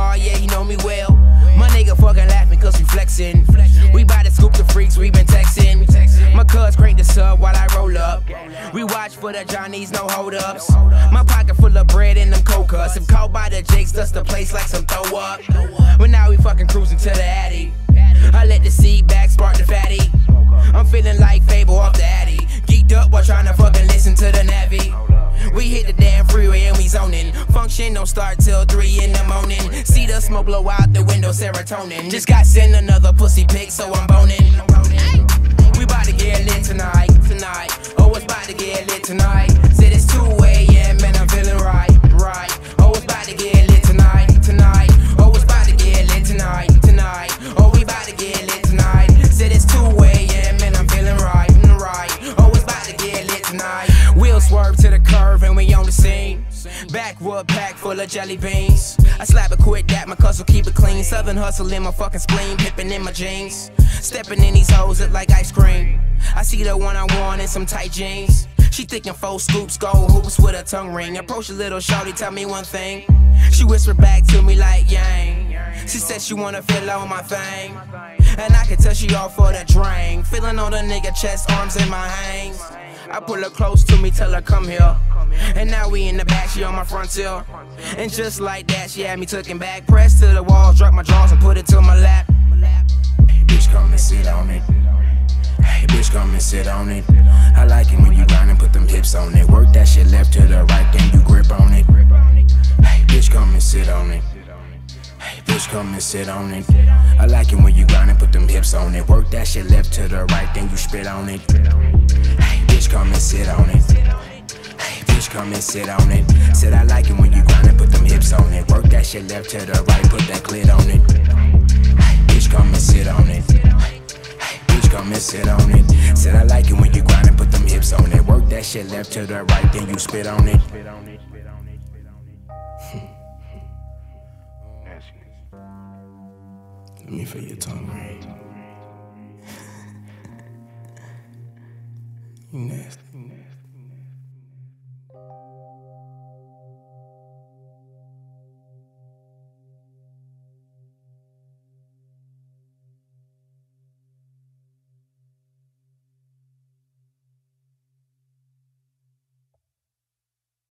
car, yeah, you know me well. My nigga fucking laughing cause we flexing. We bout to scoop the freaks, we been texting. My cuz crank the sub while I roll up. We watch for the Johnnies, no hold ups. My pocket full of bread and them coca. Some caught by the jakes, dust the place like some throw up. But now we fucking cruising to the Addy. I let the seat back spark the fatty. I'm feeling like Fable off the Addy. Geeked up while trying to fucking Function don't start till 3 in the morning. See the smoke blow out the window, serotonin. Just got sent another pussy pic, so I'm boning. We bout to get lit tonight, tonight. Oh, it's bout to get lit tonight. Backwood pack full of jelly beans. I slap it quick, that my cuss will keep it clean. Southern hustle in my fucking spleen, pippin' in my jeans. Stepping in these hoes look like ice cream. I see the one I want in some tight jeans. She thinking four scoops, gold hoops with a tongue ring. Approach a little shorty, tell me one thing. She whispered back to me like yang. She said she wanna feel on my thing. And I can tell she all for the drain. Feeling on the nigga chest, arms in my hands. I pull her close to me, tell her come here. And now we in the back, she on my front hill. And just like that, she had me taken back. Pressed to the walls, drop my drawers and put it to my lap. Bitch, come and sit on it. Hey, bitch, come and sit on it. I like it when you grind and put them hips on it. Work that shit left to the right, then you grip on it. Hey, bitch, come and sit on it. Hey, bitch, come and sit on it. I like it when you grind and put them hips on it. Work that shit left to the right, then you spit on it. Hey, bitch, come and sit on it. Bitch, come and sit on it. Said I like it when you grind and put them hips on it. Work that shit left to the right, put that clit on it. Bitch, come and sit on it. Bitch, come and sit on it. Said I like it when you grind and put them hips on it. Work that shit left to the right, then you spit on it. Let me feel your tongue ring. You nasty.